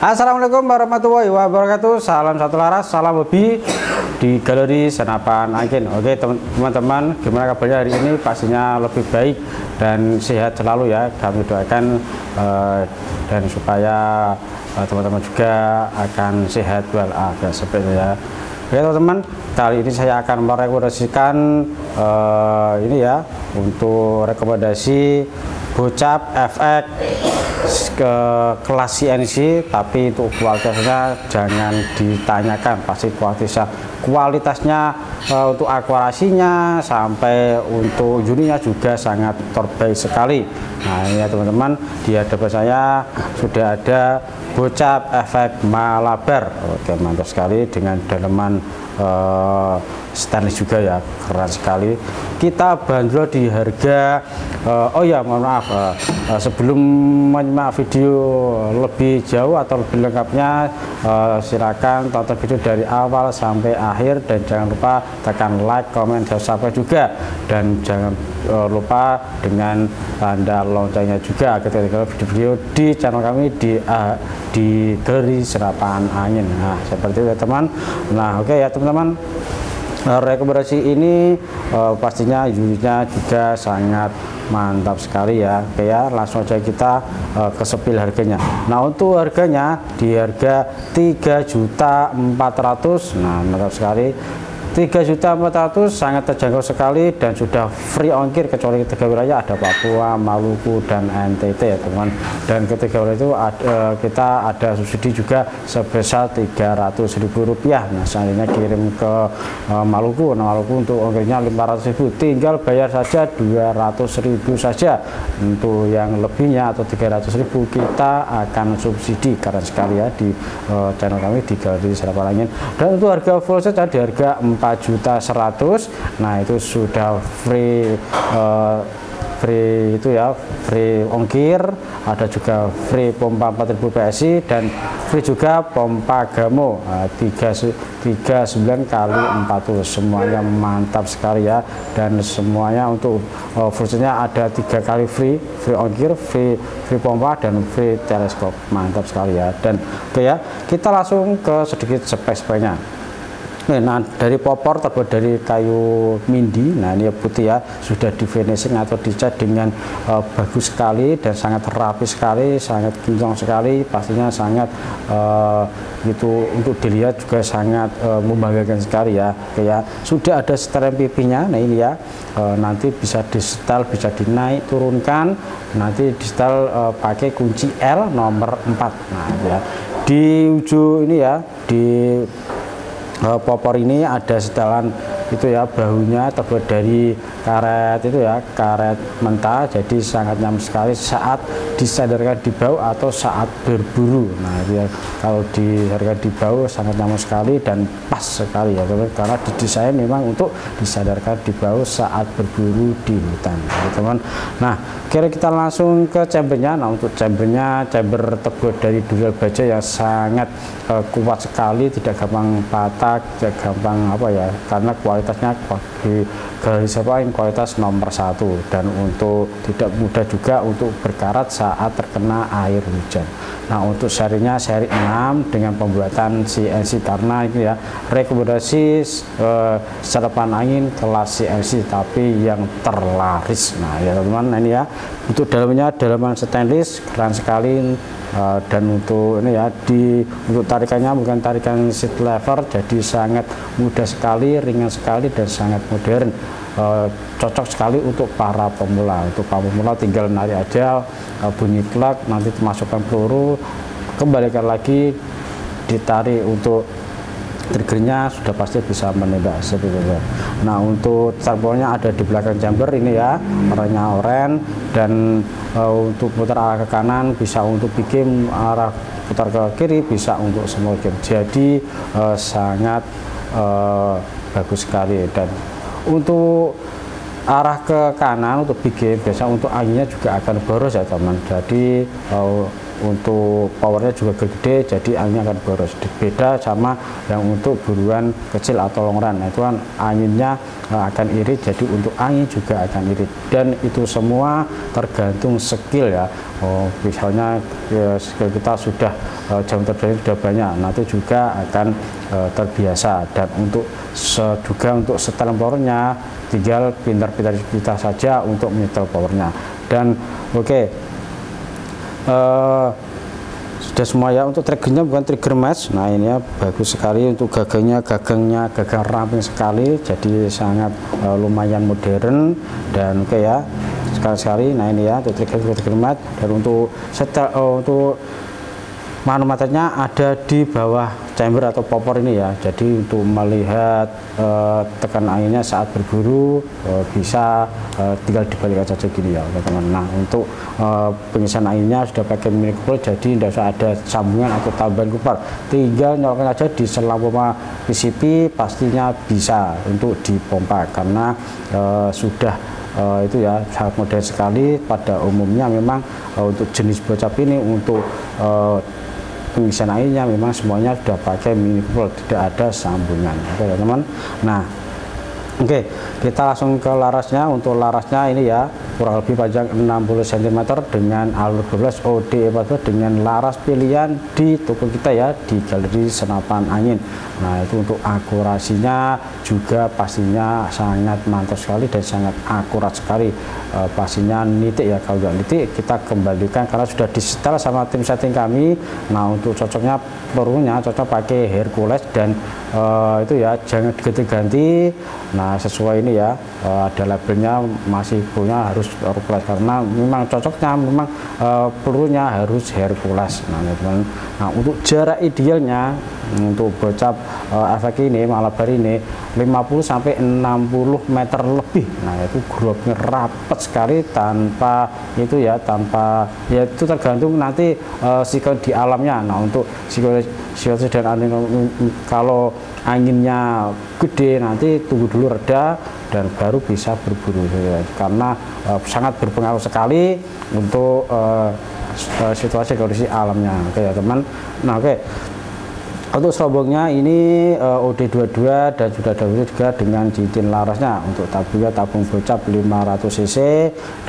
Assalamualaikum warahmatullahi wabarakatuh. Salam satu laras, salam hobi Di Galeri Senapan Angin. Oke teman-teman, gimana kabarnya hari ini? Pastinya lebih baik dan sehat selalu ya. Kami doakan uh, Dan supaya eh, teman-teman uh, juga akan sehat walafiat seperti ya. Oke teman-teman, kali ini saya akan merekomendasikan uh, ini ya untuk rekomendasi bocap efek ke kelas CNC tapi untuk kualitasnya jangan ditanyakan. Pasti kualitasnya kualitasnya e, untuk akurasinya sampai untuk unitnya juga sangat terbaik sekali. Nah ini ya teman-teman di hadapan saya sudah ada bocap efek malabar. Oke mantap sekali dengan dalaman e, stainless juga ya keren sekali. Kita bandrol di harga uh, oh ya mohon maaf uh, uh, sebelum menyimak video lebih jauh atau lebih lengkapnya uh, silakan tonton video dari awal sampai akhir dan jangan lupa tekan like comment dan subscribe juga. Dan jangan uh, lupa dengan tanda loncengnya juga ketika video-video di channel kami di uh, di galeri serapan angin. Nah seperti itu ya teman. Nah oke okay ya teman-teman rekomendasi ini uh, pastinya unitnya juga sangat mantap sekali ya. Oke ya langsung aja kita uh, ke sepil harganya. Nah untuk harganya di harga 3.400 nah mantap sekali 3.400 sangat terjangkau sekali dan sudah free ongkir kecuali ketiga wilayah ada Papua, Maluku dan NTT ya teman dan ketiga wilayah itu ada, eh, kita ada subsidi juga sebesar Rp300.000 nah seandainya kirim ke uh, Maluku nah Maluku untuk ongkirnya Rp500.000 tinggal bayar saja Rp200.000 saja. Untuk yang lebihnya atau Rp300.000 kita akan subsidi. Karena sekali ya di uh, channel kami di Galeri Serapan Angin dan untuk harga full set di harga 4 juta 100 nah itu sudah free uh, free itu ya free ongkir. Ada juga free pompa 4000 PSI dan free juga pompa Gamo. Nah, 39 kali 40 semuanya mantap sekali ya. Dan semuanya untuk uh, fungsinya ada tiga kali free free ongkir free free pompa dan free teleskop. Mantap sekali ya. Dan oke ya kita langsung ke sedikit spek-speknya Nah, dari popor terbuat dari kayu mindi. Nah, ini putih ya, sudah di finishing atau dicat dengan uh, bagus sekali dan sangat rapi sekali, sangat kinclong sekali, pastinya sangat uh, itu untuk dilihat juga sangat uh, membanggakan sekali ya. Kayak sudah ada setelan pipinya. Nah, ini ya. Uh, nanti bisa di setel, bisa dinaik, turunkan. Nanti di setel uh, pakai kunci L nomor 4. Nah, ya. Di ujung ini ya, di popor ini ada setelan itu ya bahunya terbuat dari karet itu ya karet mentah jadi sangat nyaman sekali saat disadarkan di bau atau saat berburu. Nah itu ya kalau disadarkan di bau sangat nyaman sekali dan pas sekali ya teman karena didesain memang untuk disadarkan di bau saat berburu di hutan teman nah kira kita langsung ke chambernya. Nah untuk chambernya chamber terbuat dari dural baja yang sangat uh, kuat sekali tidak gampang patah tidak gampang apa ya karena kualitas kualitasnya di garis apa kualitas nomor satu. Dan untuk tidak mudah juga untuk berkarat saat terkena air hujan. Nah untuk serinya seri 6 dengan pembuatan CNC karena ini ya rekomendasi eh, serapan angin kelas CNC tapi yang terlaris. Nah ya teman-teman ini ya. Untuk dalamnya dalaman stainless keren sekali Uh, dan untuk ini ya di untuk tarikannya bukan tarikan seat lever jadi sangat mudah sekali ringan sekali dan sangat modern. Uh, cocok sekali untuk para pemula. Untuk para pemula tinggal narik aja uh, bunyi klak nanti masukkan peluru kembalikan lagi ditarik untuk triggernya sudah pasti bisa menembak seperti itu. Nah untuk startballnya ada di belakang chamber ini ya warnanya oranye dan uh, untuk putar arah ke kanan bisa untuk bikin arah putar ke kiri bisa untuk semua game. Jadi uh, sangat uh, bagus sekali. Dan untuk arah ke kanan untuk big biasa untuk anginnya juga akan boros ya teman. Jadi untuk powernya juga gede jadi anginnya akan boros. Beda sama yang untuk buruan kecil atau long run. Nah, itu kan anginnya uh, akan irit jadi untuk angin juga akan irit. Dan itu semua tergantung skill ya. Oh, misalnya ya, skill kita sudah uh, jam terbang sudah banyak nanti juga akan uh, terbiasa. Dan untuk juga untuk setelan powernya tinggal pintar-pintar kita saja untuk menyetel powernya. Dan oke okay, uh, sudah semua ya untuk triggernya bukan trigger match. Nah ini ya bagus sekali untuk gagangnya gagangnya gagang ramping sekali jadi sangat uh, lumayan modern dan oke okay ya sekali-sekali. Nah ini ya untuk trigger trigger match. Dan untuk setel uh, untuk manometernya ada di bawah chamber atau popor ini ya. Jadi untuk melihat uh, tekan anginnya saat berburu uh, bisa uh, tinggal dibalikkan saja gini ya teman-teman nah untuk uh, pengisian anginnya sudah pakai mini couple jadi tidak usah ada sambungan atau tambahan kupar tinggal nyalakan aja di selang pompa PCP pastinya bisa untuk dipompa karena uh, sudah uh, itu ya sangat modern sekali. Pada umumnya memang uh, untuk jenis bocap ini untuk uh, pengisian airnya memang semuanya sudah pakai mini couple tidak ada sambungan oke teman-teman nah Oke, kita langsung ke larasnya. Untuk larasnya ini ya, kurang lebih panjang 60 cm dengan alur 12 OD14 dengan laras pilihan di toko kita ya, di galeri senapan angin. Nah, itu untuk akurasinya juga pastinya sangat mantap sekali dan sangat akurat sekali. E, pastinya nitik ya, kalau nggak nitik kita kembalikan karena sudah disetel sama tim setting kami. Nah, untuk cocoknya pelurunya cocok pakai Hercules dan e, itu ya jangan diganti-ganti. Nah, sesuai ini ya uh, ada labelnya masih punya harus Hercules karena memang cocoknya memang uh, pelurunya harus Hercules. Nah teman nah untuk jarak idealnya untuk bocap uh, efek ini malabar ini 50 sampai 60 meter lebih. Nah itu grupnya rapat sekali tanpa itu ya tanpa ya itu tergantung nanti uh, sikon di alamnya. Nah untuk sikon dan angin kalau anginnya gede nanti tunggu dulu reda dan baru bisa berburu. Karena uh, sangat berpengaruh sekali untuk uh, situasi kondisi alamnya. Oke ya teman. Nah oke untuk serobongnya ini uh, OD22 dan sudah ada juga dengan cincin larasnya. Untuk tabungnya tabung bocap 500 cc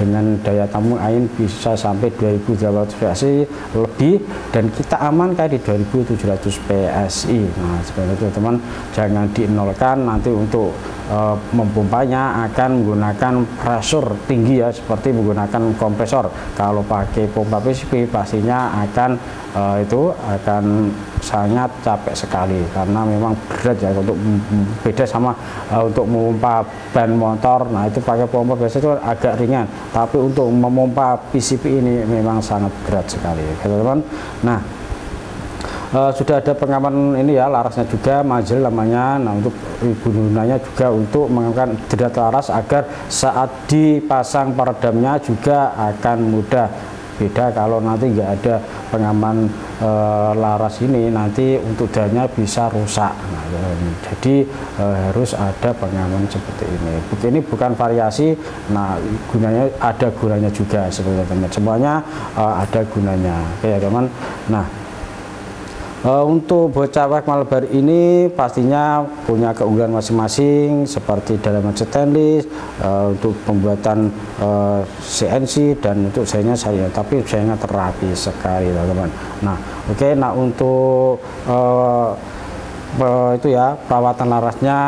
dengan daya tampung air bisa sampai 2800 PSI lebih dan kita amankan di 2700 PSI nah seperti itu teman jangan dinolkan. Nanti untuk uh, akan menggunakan pressure tinggi ya seperti menggunakan kompresor. Kalau pakai pompa PCP pastinya akan uh, itu akan sangat capek sekali karena memang berat ya untuk beda sama uh, untuk memompa ban motor. Nah itu pakai pompa biasa itu agak ringan tapi untuk memompa PCP ini memang sangat berat sekali teman-teman. Nah uh, sudah ada pengaman ini ya larasnya juga majel namanya. Nah untuk gunanya juga untuk mengangkat derat laras agar saat dipasang peredamnya juga akan mudah beda kalau nanti nggak ada pengaman e, laras ini nanti untuk danya bisa rusak. Nah, jadi e, harus ada pengaman seperti ini. Ini bukan variasi. Nah gunanya ada gunanya juga sebenarnya. Semuanya e, ada gunanya. Oke ya teman. Nah Uh, untuk bocah wek Malabar ini pastinya punya keunggulan masing-masing seperti dalam stainless uh, untuk pembuatan uh, CNC dan untuk sayangnya saya tapi sayangnya terapi sekali teman-teman. Nah, oke okay, nah untuk uh, uh, itu ya perawatan larasnya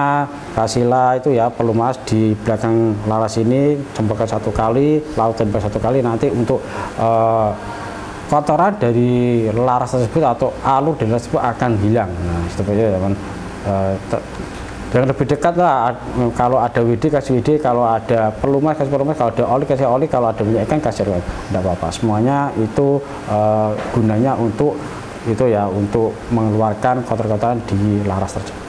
kasihlah itu ya pelumas di belakang laras ini cempelkan satu kali laut dan satu kali nanti untuk uh, kotoran dari laras tersebut atau alur dari laras tersebut akan hilang. Nah seperti itu teman. Uh, yang lebih dekat lah kalau ada WD kasih WD kalau ada pelumas kasih pelumas kalau ada oli kasih oli kalau ada minyak ikan kasih minyak tidak apa-apa. Semuanya itu uh, gunanya untuk itu ya untuk mengeluarkan kotor-kotoran di laras tersebut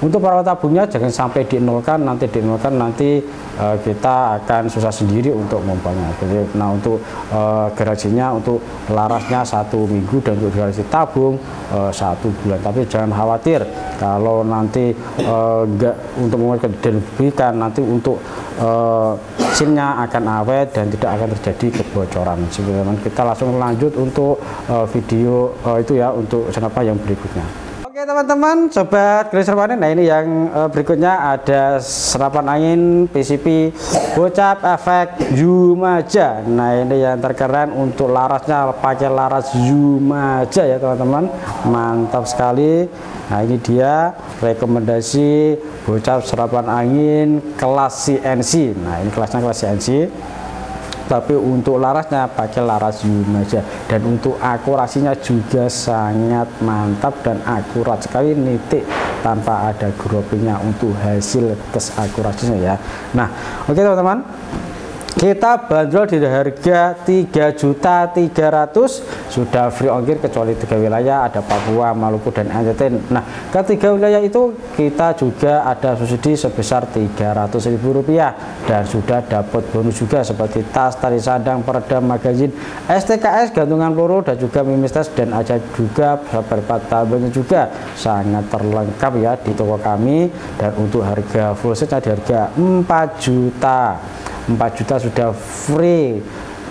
untuk perawat tabungnya jangan sampai dinolkan nanti dinolkan nanti uh, kita akan susah sendiri untuk mompanya nah untuk uh, garasinya untuk larasnya satu minggu dan untuk garasi tabung uh, satu bulan. Tapi jangan khawatir kalau nanti enggak uh, untuk menguatkan nanti untuk uh, sinnya akan awet dan tidak akan terjadi kebocoran. Teman kita langsung lanjut untuk uh, video uh, itu ya untuk senapa yang berikutnya Oke teman-teman, sobat Glacier Panen. Nah ini yang uh, berikutnya ada serapan angin PCP bocap efek Jumaja. Nah ini yang terkeren untuk larasnya pakai laras Jumaja ya teman-teman. Mantap sekali. Nah ini dia rekomendasi bocap serapan angin kelas CNC. Nah ini kelasnya kelas CNC tapi untuk larasnya pakai laras Yumaja dan untuk akurasinya juga sangat mantap dan akurat sekali nitik tanpa ada groupingnya untuk hasil tes akurasinya ya. Nah oke okay, teman-teman kita bandrol di harga 3.300 sudah free ongkir kecuali tiga wilayah ada Papua, Maluku dan NTT nah ketiga wilayah itu kita juga ada subsidi sebesar Rp300.000 dan sudah dapat bonus juga seperti tas, tali sandang, peredam, magazin STKS, gantungan peluru dan juga mimis tas dan ada juga beberapa tabelnya juga. Sangat terlengkap ya di toko kami. Dan untuk harga full setnya di harga 4 juta 4 juta sudah free.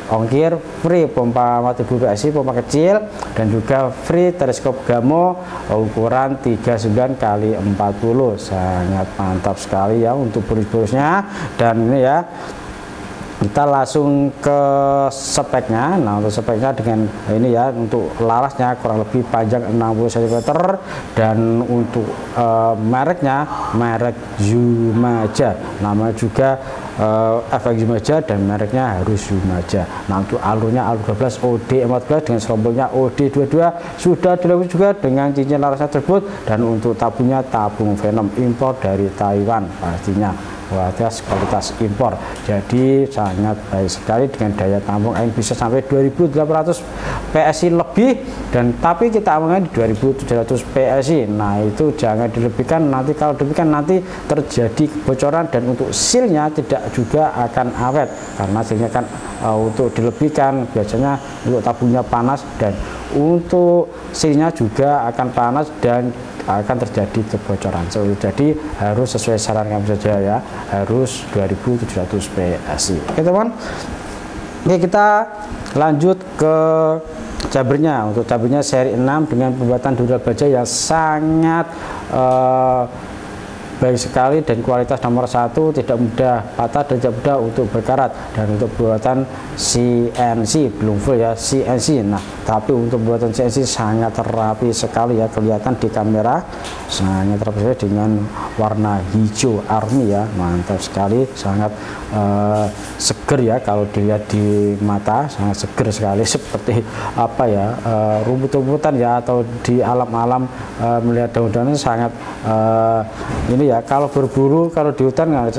Ongkir free pompa mati PSI pompa kecil dan juga free teleskop gamo ukuran 39 kali 40 sangat mantap sekali ya untuk bonus-bonusnya. Dan ini ya kita langsung ke speknya. Nah untuk speknya dengan ini ya untuk larasnya kurang lebih panjang 60 cm dan untuk uh, mereknya merek Zumaja namanya juga uh, efek Zumaja dan mereknya harus Zumaja nah untuk alurnya alur 12 OD14 dengan serombolnya OD22 sudah dilengkapi juga dengan cincin larasnya tersebut. Dan untuk tabungnya tabung Venom impor dari Taiwan pastinya kualitas kualitas impor. Jadi sangat baik sekali dengan daya tampung air bisa sampai 2800 PSI lebih. Dan tapi kita amankan di 2700 PSI nah itu jangan dilebihkan. Nanti kalau dilebihkan nanti terjadi kebocoran dan untuk sealnya tidak juga akan awet. Karena sealnya kan uh, untuk dilebihkan biasanya untuk tabungnya panas. Dan untuk sealnya juga akan panas dan akan terjadi kebocoran. So, jadi harus sesuai saran kami saja ya, harus 2700 PSI. Oke teman. Oke kita lanjut ke cabernya. Untuk cabernya seri 6 dengan pembuatan dural baja yang sangat uh, baik sekali dan kualitas nomor satu tidak mudah patah dan tidak mudah untuk berkarat. Dan untuk buatan CNC belum full ya CNC nah tapi untuk buatan CNC sangat rapi sekali ya kelihatan di kamera. Sangat rapi sekali dengan warna hijau army ya mantap sekali sangat uh, seger ya kalau dilihat di mata sangat seger sekali. Seperti apa ya uh, rumput-rumputan ya atau di alam-alam uh, melihat daun-daun sangat uh, ini ya kalau berburu kalau di hutan uh,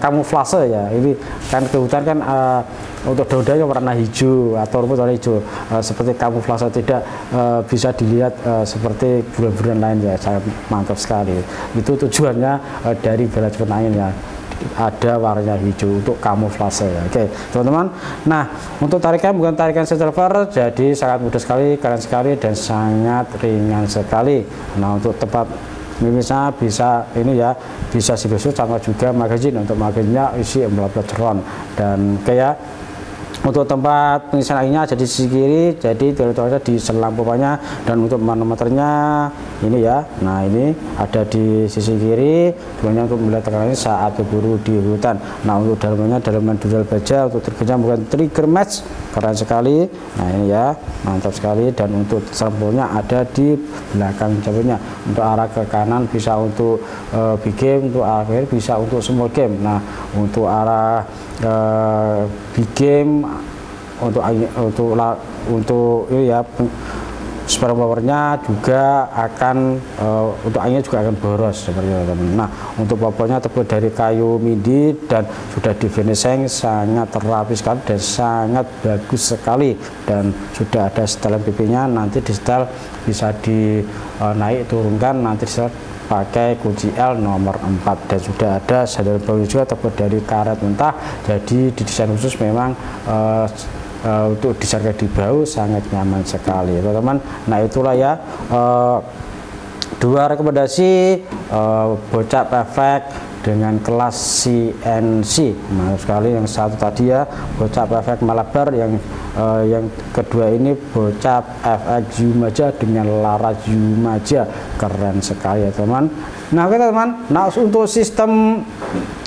kamuflase ya ini kan ke hutan kan uh, untuk daun-daunnya warna hijau atau rumput warna hijau uh, seperti kamuflase tidak uh, bisa dilihat uh, seperti bulan-bulan lain ya sangat mantap sekali itu tujuannya uh, dari galas penangin ya ada warna hijau untuk kamuflase ya. Oke, teman-teman. Nah, untuk tarikan bukan tarikan silver jadi sangat mudah sekali, keren sekali dan sangat ringan sekali. Nah, untuk tempat misalnya bisa ini ya bisa sigus sama juga magazin untuk magazinnya isi 14 ron dan kayak untuk tempat pengisian airnya ada di sisi kiri jadi teritorialnya di selang pompanya dan untuk manometernya ini ya. Nah ini ada di sisi kiri. Tujuannya untuk melihat tekanan saat berburu di hutan. Nah untuk dalamnya dalaman dural baja. Untuk triggernya bukan trigger match. Keren sekali. Nah ini ya. Mantap sekali. Dan untuk serempulnya ada di belakang cabenya untuk arah ke kanan bisa untuk uh, big game. Untuk arah kiri bisa untuk small game. Nah untuk arah uh, big game untuk untuk untuk ya spare powernya juga akan uh, untuk anginnya juga akan boros seperti itu teman. Nah untuk popornya terbuat dari kayu midi dan sudah di finishing sangat rapi sekali dan sangat bagus sekali. Dan sudah ada setelan pipinya nanti di setel bisa dinaik uh, turunkan nanti di setel pakai kunci L nomor 4 dan sudah ada sadar juga terbuat dari karet mentah. Jadi didesain khusus memang uh, uh, untuk disertai di bahu sangat nyaman sekali. Teman-teman nah itulah ya. Uh, dua rekomendasi uh, bocap efek dengan kelas CNC nah sekali yang satu tadi ya bocap efek malabar yang uh, yang kedua ini bocap efek Jumaja dengan laras Jumaja. Keren sekali ya teman nah oke teman nah untuk sistem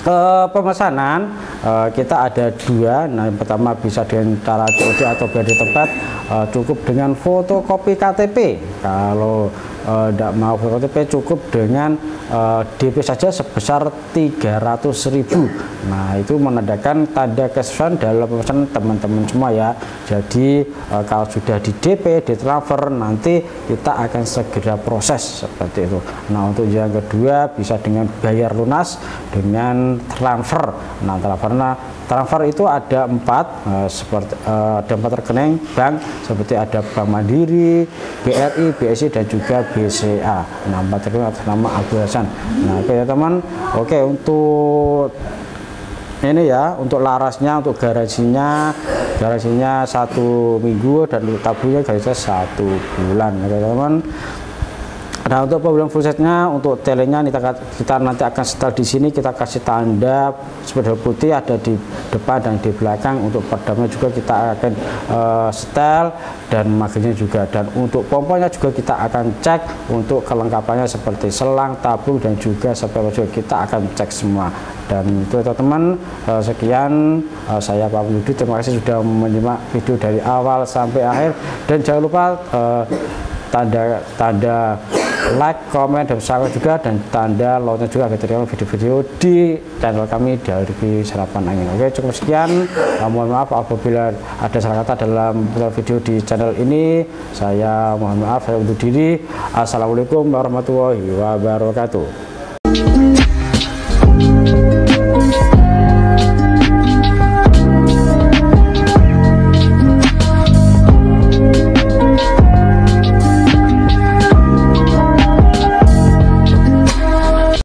uh, pemesanan uh, kita ada dua. Nah yang pertama bisa dengan cara COD atau di tempat uh, cukup dengan fotokopi KTP kalau tidak uh, mau fotokopi cukup dengan uh, DP saja sebesar 300.000 nah itu menandakan tanda kesuksesan dalam pemesanan teman-teman semua ya. Jadi uh, kalau sudah di DP di transfer nanti kita akan segera proses seperti itu. Nah untuk yang kedua bisa dengan bayar lunas dengan transfer. Nah transfer nah transfer itu ada empat uh, seperti uh, ada empat rekening bank seperti ada Bank Mandiri BRI BSI dan juga BCA nah rekening atas nama Abu Hasan nah oke ya teman. Oke untuk ini ya untuk larasnya untuk garasinya garasinya satu minggu dan untuk tabunya garasinya satu bulan. Oke teman Nah untuk problem full setnya untuk telenya kita, kita nanti akan setel di sini kita kasih tanda sepeda putih ada di depan dan di belakang. Untuk peredamnya juga kita akan uh, setel dan magenya juga. Dan untuk pompanya juga kita akan cek untuk kelengkapannya seperti selang tabung dan juga sampai juga kita akan cek semua. Dan itu teman-teman uh, sekian uh, saya Pak Budi terima kasih sudah menyimak video dari awal sampai akhir. Dan jangan lupa uh, tanda tanda like, komen, dan subscribe juga dan tanda lonceng juga agar terima video-video di channel kami dari Serapan Angin. Oke, cukup sekian. Uh, mohon maaf apabila ada salah kata dalam video di channel ini. Saya mohon maaf, saya undur diri. Assalamualaikum warahmatullahi wabarakatuh.